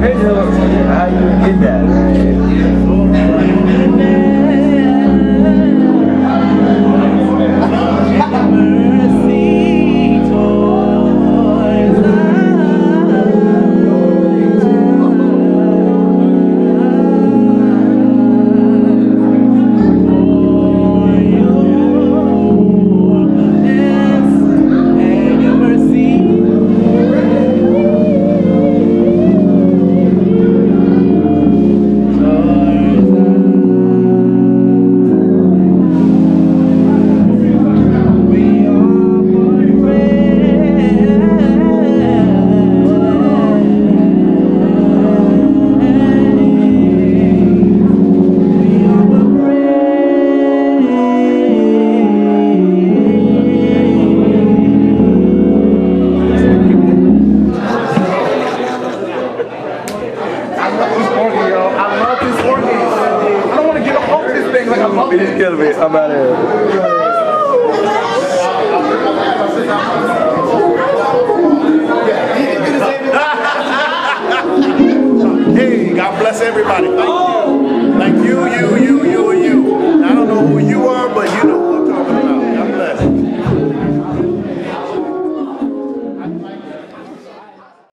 opinion. How you get that? He just killed me. I'm out of here. hey, God bless everybody. Thank you. Thank you, you, you.